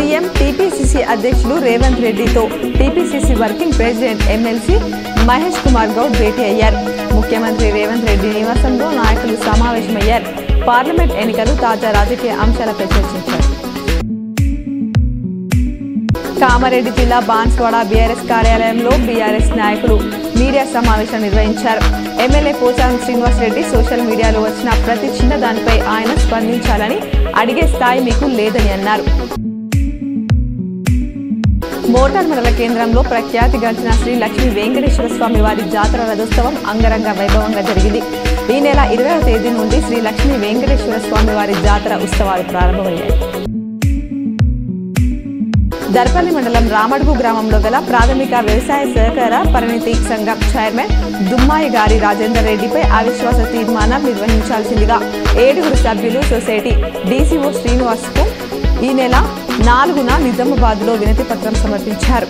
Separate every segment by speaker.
Speaker 1: CM TPCC అధ్యక్షులు రేవంత్ రెడ్డితో TPCC working president MLC Mahesh Kumar Goud భేటీ అయ్యారు. ముఖ్యమంత్రి రేవంత్ రెడ్డి నివాసంలో నాయకులు సమావేశమయ్యారు. పార్లమెంట్ ఎన్నికలు తాజా రాజకీయ అంశాలపై చర్చించారు. కామారెడ్డి జిల్లా బాన్స్వాడ బీఆర్ఎస్ కార్యాలయంలో బీఆర్ఎస్ నాయకులు మీడియా సమావేశం నిర్వహించారు. ఎమ్మెల్యే పోచారం శ్రీనివాస్ రెడ్డి సోషల్ మీడియాలో వచ్చిన ప్రతి చిన్న దానిపై ఆయన స్పందించాలని అడిగే స్థాయి మీకు లేదని అన్నారు. మోటార్ మండల కేంద్రంలో ప్రఖ్యాతిగాంచిన శ్రీ లక్ష్మీ వెంకటేశ్వర స్వామి వారి జాతర రథోత్సవం అంగరంగ వైభవంగా జరిగింది. ఈ నెల ఇరవై తేదీ నుండి శ్రీ లక్ష్మీ వెంకటేశ్వర స్వామి వారి జాతర ఉత్సవాలు ప్రారంభమయ్యాయి. దర్పల్లి మండలం రామడుగు గ్రామంలో గల ప్రాథమిక వ్యవసాయ సహకార పరిణితి సంఘం చైర్మన్ దుమ్మాయి గారి రాజేందర్ రెడ్డిపై అవిశ్వాస తీర్మానం నిర్వహించాల్సిందిగా ఏడుగురు సభ్యులు సొసైటీ డీసీఓ శ్రీనివాస్కు ఈ నెల నాలుగున నిజామాబాద్లో వినతి పత్రం సమర్పించారు.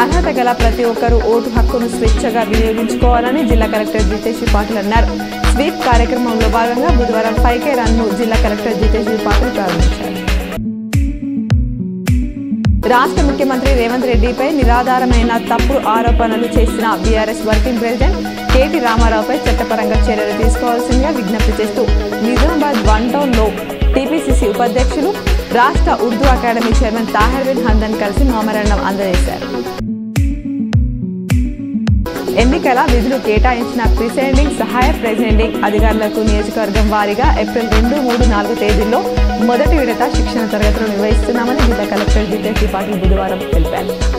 Speaker 1: అర్హత గల ప్రతి ఒక్కరూ ఓటు హక్కును స్వేచ్ఛగా వినియోగించుకోవాలని జిల్లా కలెక్టర్ జితేష్ పాటిల్ అన్నారు. స్వీప్ కార్యక్రమంలో భాగంగా బుధవారం ఫైవ్ రన్ను జిల్లా కలెక్టర్ జితేష్ పాటిల్ ప్రారంభించారు. రాష్ట్ర ముఖ్యమంత్రి రేవంత్ రెడ్డిపై నిరాధారమైన తప్పుడు ఆరోపణలు చేసిన బీఆర్ఎస్ వర్కింగ్ ప్రెసిడెంట్ కేటీ రామారావుపై చట్టపరంగా చర్యలు తీసుకోవాల్సిందిగా విజ్ఞప్తి చేస్తూ నిజామాబాద్ వన్ టౌన్లో ఉపాధ్యక్షులు రాష్ట్ర ఉర్దూ అకాడమీ చైర్మన్ తాహర్ బిన్ హందన్ కలిసి మామరణం అందజేశారు. ఎన్నికల విధులు కేటాయించిన ప్రిసైడింగ్ సహాయ ప్రెసిడెంటింగ్ అధికారులకు నియోజకవర్గం వారీగా ఏప్రిల్ రెండు మూడు నాలుగు తేదీల్లో మొదటి విడత శిక్షణ తరగతులు నిర్వహిస్తున్నామని జిల్లా కలెక్టర్ జితేష్ త్రిపాఠి బుధవారం తెలిపారు.